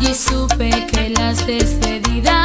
Allí supe que las despedidas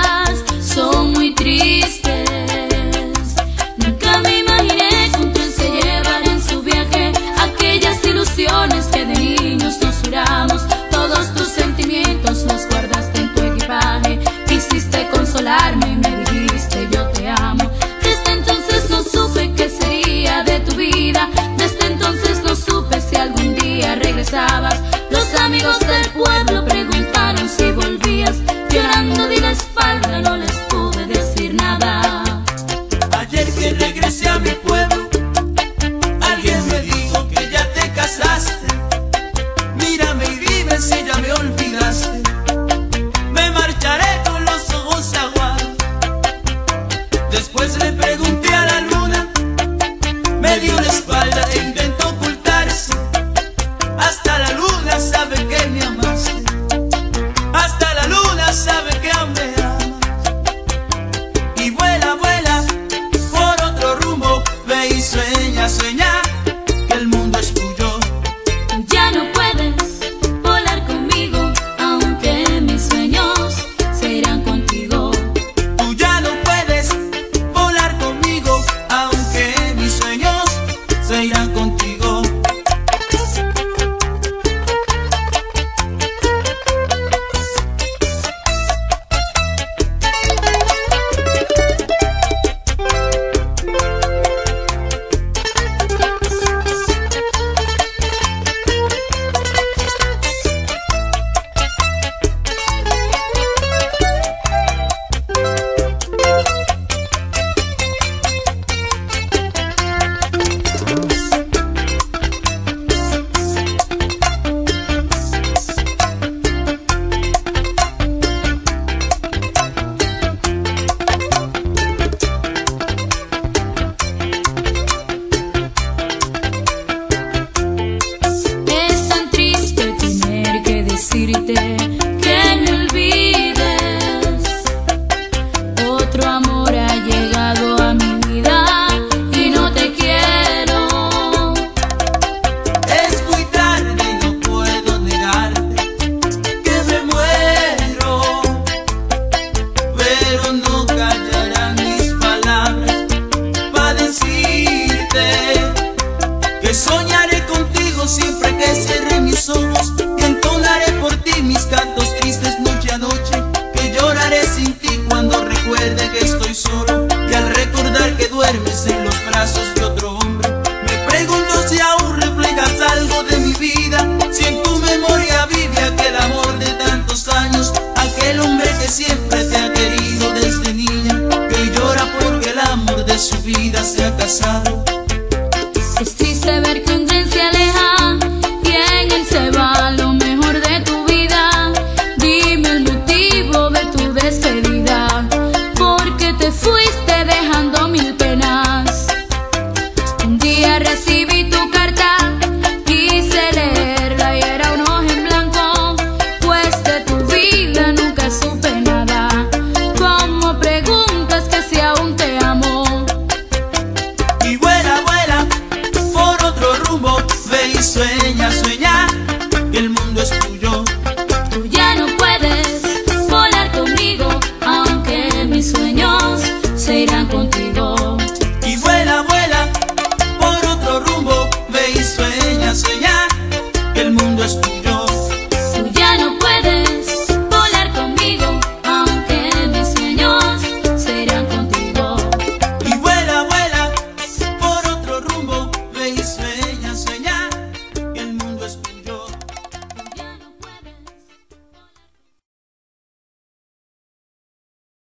decirte que me olvides. Otro amor ha llegado a mi vida y no te quiero. Es muy tarde y no puedo negarte que me muero, pero no vidas se acasaron Please.